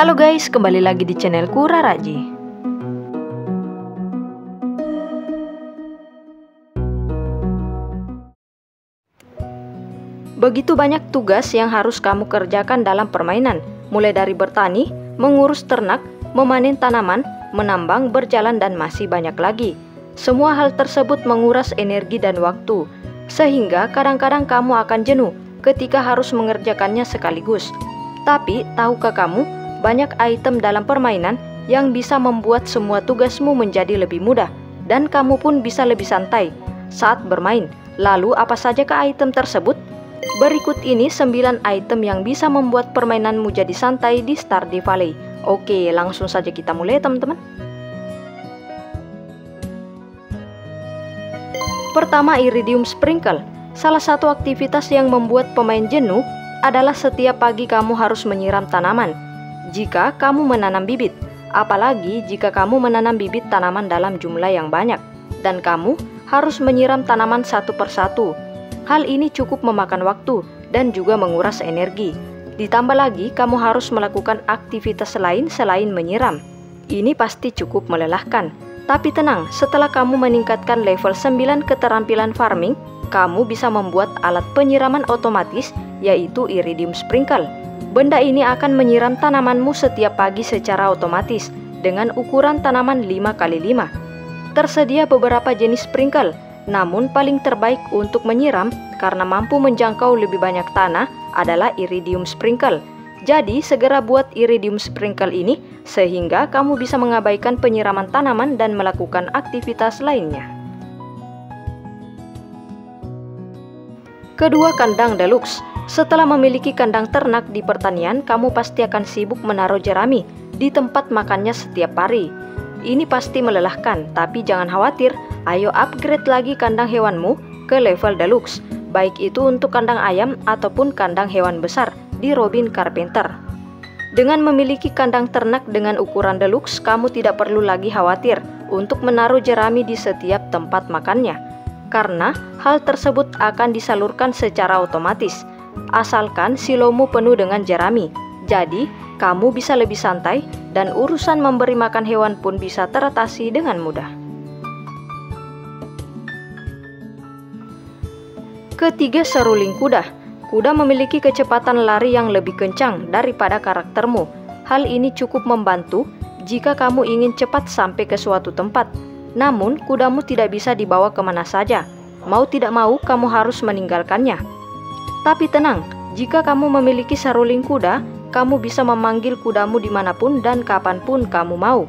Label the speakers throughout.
Speaker 1: Halo guys, kembali lagi di channelku Raraji. Begitu banyak tugas yang harus kamu kerjakan dalam permainan, mulai dari bertani, mengurus ternak, memanen tanaman, menambang, berjalan, dan masih banyak lagi. Semua hal tersebut menguras energi dan waktu, sehingga kadang-kadang kamu akan jenuh ketika harus mengerjakannya sekaligus. Tapi, tahukah kamu, banyak item dalam permainan yang bisa membuat semua tugasmu menjadi lebih mudah, dan kamu pun bisa lebih santai saat bermain. Lalu, apa saja ke item tersebut? Berikut ini 9 item yang bisa membuat permainanmu jadi santai di Stardew Valley. Oke, langsung saja kita mulai teman-teman. Pertama, Iridium Sprinkle. Salah satu aktivitas yang membuat pemain jenuh adalah setiap pagi kamu harus menyiram tanaman. Jika kamu menanam bibit, apalagi jika kamu menanam bibit tanaman dalam jumlah yang banyak, dan kamu harus menyiram tanaman satu persatu. Hal ini cukup memakan waktu dan juga menguras energi. Ditambah lagi, kamu harus melakukan aktivitas lain selain menyiram. Ini pasti cukup melelahkan. Tapi tenang, setelah kamu meningkatkan level 9 keterampilan farming, kamu bisa membuat alat penyiraman otomatis yaitu Iridium Sprinkle. Benda ini akan menyiram tanamanmu setiap pagi secara otomatis dengan ukuran tanaman 5x5. Tersedia beberapa jenis sprinkle, namun paling terbaik untuk menyiram karena mampu menjangkau lebih banyak tanah adalah Iridium Sprinkle. Jadi segera buat Iridium Sprinkle ini sehingga kamu bisa mengabaikan penyiraman tanaman dan melakukan aktivitas lainnya. Kedua kandang deluxe. Setelah memiliki kandang ternak di pertanian, kamu pasti akan sibuk menaruh jerami di tempat makannya setiap hari. Ini pasti melelahkan, tapi jangan khawatir, ayo upgrade lagi kandang hewanmu ke level deluxe, baik itu untuk kandang ayam ataupun kandang hewan besar di Robin Carpenter. Dengan memiliki kandang ternak dengan ukuran deluxe, kamu tidak perlu lagi khawatir untuk menaruh jerami di setiap tempat makannya karena hal tersebut akan disalurkan secara otomatis, asalkan silomu penuh dengan jerami. Jadi, kamu bisa lebih santai dan urusan memberi makan hewan pun bisa teratasi dengan mudah. Ketiga, seruling kuda. Kuda memiliki kecepatan lari yang lebih kencang daripada karaktermu. Hal ini cukup membantu jika kamu ingin cepat sampai ke suatu tempat namun, kudamu tidak bisa dibawa ke mana saja. Mau tidak mau, kamu harus meninggalkannya. Tapi tenang, jika kamu memiliki saruling kuda, kamu bisa memanggil kudamu di mana pun dan kapan pun kamu mau.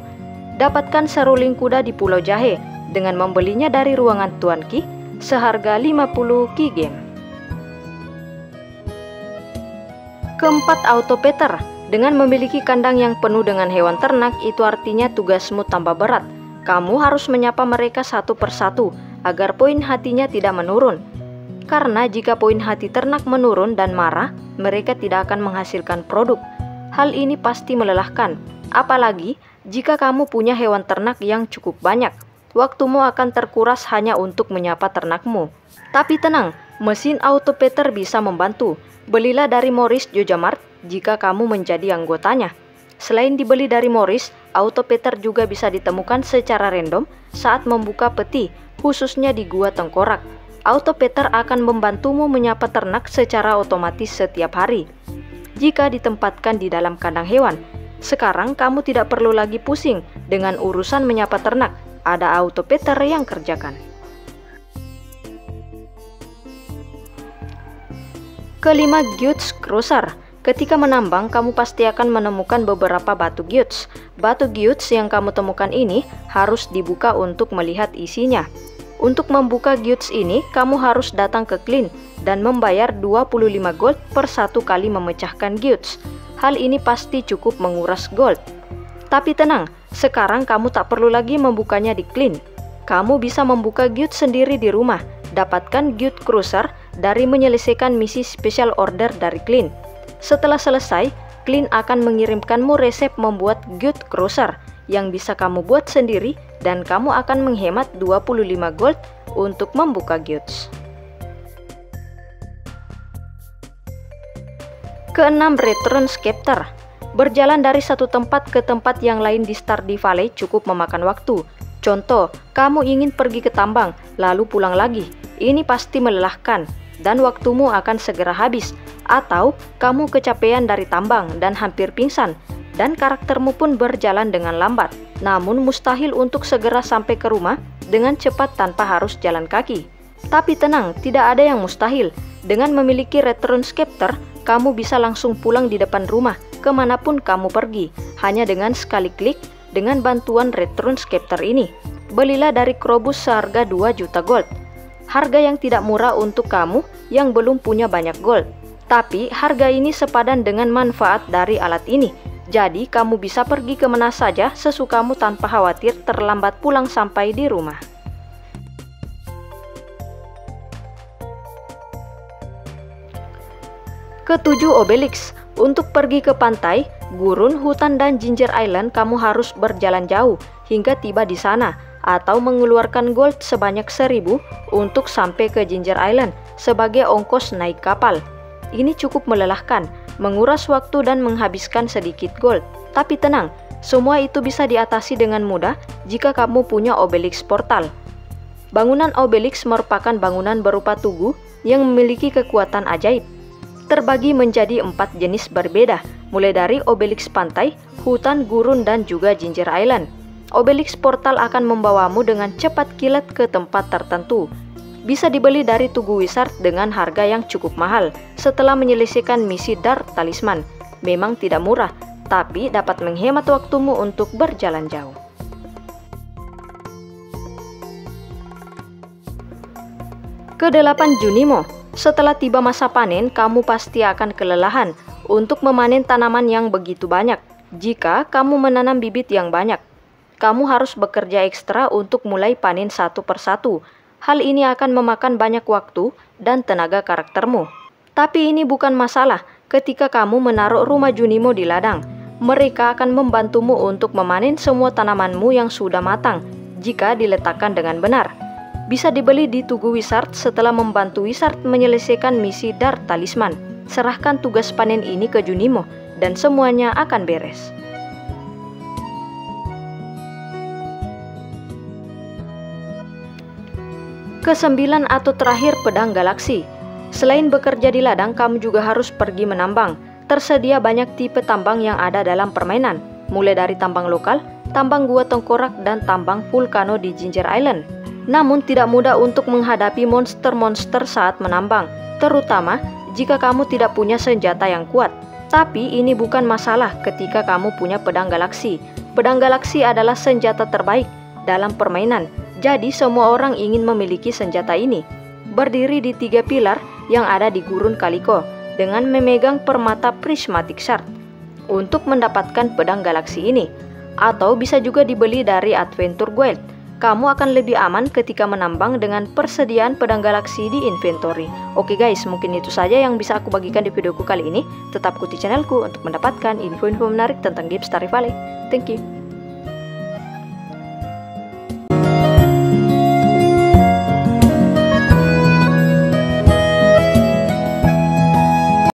Speaker 1: Dapatkan saruling kuda di Pulau Jahe dengan membelinya dari ruangan Tuan Ki seharga 50 ki game. Keempat, Autopeter. Dengan memiliki kandang yang penuh dengan hewan ternak, itu artinya tugasmu tambah berat – kamu harus menyapa mereka satu persatu agar poin hatinya tidak menurun. Karena jika poin hati ternak menurun dan marah, mereka tidak akan menghasilkan produk. Hal ini pasti melelahkan, apalagi jika kamu punya hewan ternak yang cukup banyak. Waktumu akan terkuras hanya untuk menyapa ternakmu. Tapi tenang, mesin autopeter bisa membantu. Belilah dari Morris Jojamart jika kamu menjadi anggotanya. Selain dibeli dari Morris, Autopeter juga bisa ditemukan secara random saat membuka peti, khususnya di gua tengkorak. Autopeter akan membantumu menyapa ternak secara otomatis setiap hari. Jika ditempatkan di dalam kandang hewan, sekarang kamu tidak perlu lagi pusing dengan urusan menyapa ternak. Ada autopeter yang kerjakan. Kelima, Guts Cruiser Ketika menambang, kamu pasti akan menemukan beberapa batu gyuts. Batu gyuts yang kamu temukan ini harus dibuka untuk melihat isinya. Untuk membuka gyuts ini, kamu harus datang ke Clean dan membayar 25 gold per satu kali memecahkan gyuts. Hal ini pasti cukup menguras gold. Tapi tenang, sekarang kamu tak perlu lagi membukanya di Clean. Kamu bisa membuka gyuts sendiri di rumah. Dapatkan gyut cruiser dari menyelesaikan misi special order dari Clean. Setelah selesai, Clean akan mengirimkanmu resep membuat Good Cruiser yang bisa kamu buat sendiri dan kamu akan menghemat 25 gold untuk membuka goods. Keenam, Return Scepter. Berjalan dari satu tempat ke tempat yang lain di Stardew Valley cukup memakan waktu. Contoh, kamu ingin pergi ke tambang, lalu pulang lagi. Ini pasti melelahkan, dan waktumu akan segera habis. Atau, kamu kecapean dari tambang dan hampir pingsan, dan karaktermu pun berjalan dengan lambat. Namun mustahil untuk segera sampai ke rumah dengan cepat tanpa harus jalan kaki. Tapi tenang, tidak ada yang mustahil. Dengan memiliki Return Scepter, kamu bisa langsung pulang di depan rumah ke mana pun kamu pergi, hanya dengan sekali klik dengan bantuan Return Scepter ini. Belilah dari Krobus seharga 2 juta gold. Harga yang tidak murah untuk kamu yang belum punya banyak gold. Tapi harga ini sepadan dengan manfaat dari alat ini. Jadi kamu bisa pergi ke mana saja sesukamu tanpa khawatir terlambat pulang sampai di rumah. Ketujuh Obelix untuk pergi ke pantai, gurun, hutan, dan Ginger Island, kamu harus berjalan jauh hingga tiba di sana atau mengeluarkan gold sebanyak seribu untuk sampai ke Ginger Island sebagai ongkos naik kapal. Ini cukup melelahkan, menguras waktu dan menghabiskan sedikit gold. Tapi tenang, semua itu bisa diatasi dengan mudah jika kamu punya Obelix Portal. Bangunan Obelix merupakan bangunan berupa tugu yang memiliki kekuatan ajaib terbagi menjadi empat jenis berbeda, mulai dari Obelix Pantai, Hutan Gurun, dan juga Ginger Island. Obelix Portal akan membawamu dengan cepat kilat ke tempat tertentu. Bisa dibeli dari Tugu Wizard dengan harga yang cukup mahal setelah menyelesaikan misi Dark Talisman. Memang tidak murah, tapi dapat menghemat waktumu untuk berjalan jauh. Kedelapan Junimo setelah tiba masa panen, kamu pasti akan kelelahan untuk memanen tanaman yang begitu banyak. Jika kamu menanam bibit yang banyak, kamu harus bekerja ekstra untuk mulai panen satu persatu. Hal ini akan memakan banyak waktu dan tenaga karaktermu. Tapi ini bukan masalah ketika kamu menaruh rumah Junimo di ladang. Mereka akan membantumu untuk memanen semua tanamanmu yang sudah matang jika diletakkan dengan benar bisa dibeli di Tugu Wizard setelah membantu Wizard menyelesaikan misi Dark Talisman. Serahkan tugas panen ini ke Junimo dan semuanya akan beres. Kesembilan atau terakhir pedang galaksi. Selain bekerja di ladang, kamu juga harus pergi menambang. Tersedia banyak tipe tambang yang ada dalam permainan, mulai dari tambang lokal, tambang gua tengkorak, dan tambang vulkano di Ginger Island. Namun tidak mudah untuk menghadapi monster-monster saat menambang, terutama jika kamu tidak punya senjata yang kuat. Tapi ini bukan masalah ketika kamu punya pedang galaksi. Pedang galaksi adalah senjata terbaik dalam permainan, jadi semua orang ingin memiliki senjata ini. Berdiri di tiga pilar yang ada di gurun Kaliko dengan memegang permata prismatic shard untuk mendapatkan pedang galaksi ini atau bisa juga dibeli dari Adventure Guild kamu akan lebih aman ketika menambang dengan persediaan pedang galaksi di inventory. Oke guys, mungkin itu saja yang bisa aku bagikan di videoku kali ini. Tetap ikuti channelku untuk mendapatkan info-info menarik tentang game Starry Valley. Thank you.